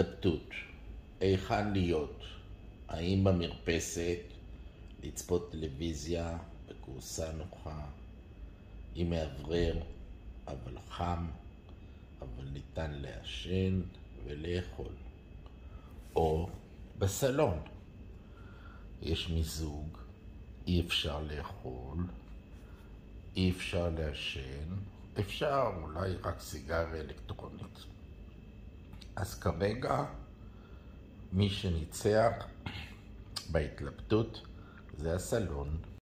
התלבטות, היכן להיות? האם במרפסת? לצפות טלוויזיה בכורסה נוחה, עם מאוורר, אבל חם, אבל ניתן לעשן ולאכול, או בסלון. יש מיזוג, אי אפשר לאכול, אי אפשר לעשן, אפשר אולי רק סיגריה אלקטרונית. אז כרגע מי שניצח בהתלבטות זה הסלון.